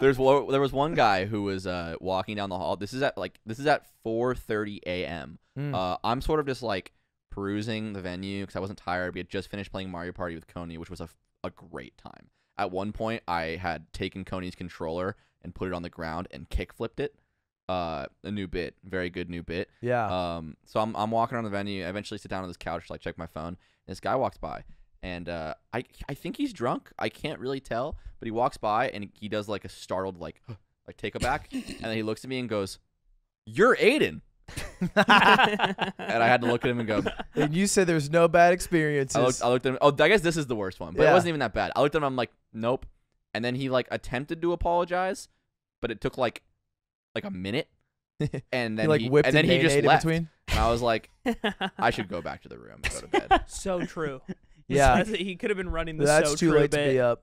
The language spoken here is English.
There's there was one guy who was uh, walking down the hall. This is at like this is at 4:30 a.m. Mm. Uh, I'm sort of just like perusing the venue because I wasn't tired. We had just finished playing Mario Party with Coney, which was a, a great time. At one point, I had taken Coney's controller and put it on the ground and kick flipped it. Uh, a new bit, very good new bit. yeah. Um, so I'm I'm walking around the venue. I eventually sit down on this couch to like check my phone. And this guy walks by, and uh, I I think he's drunk. I can't really tell, but he walks by and he does like a startled like like take a back, and then he looks at me and goes, "You're Aiden." and I had to look at him and go. and you said there's no bad experiences. I looked, I looked at him. Oh, I guess this is the worst one, but Yeah. it wasn't even that bad. I looked at him. I'm like, nope. And then he like attempted to apologize, but it took like like a minute. And he then like he, whipped and then he just left. between. And I was like, I should go back to the room and go to bed. so true. Yeah. He could have been running the That's too late bit. to be up.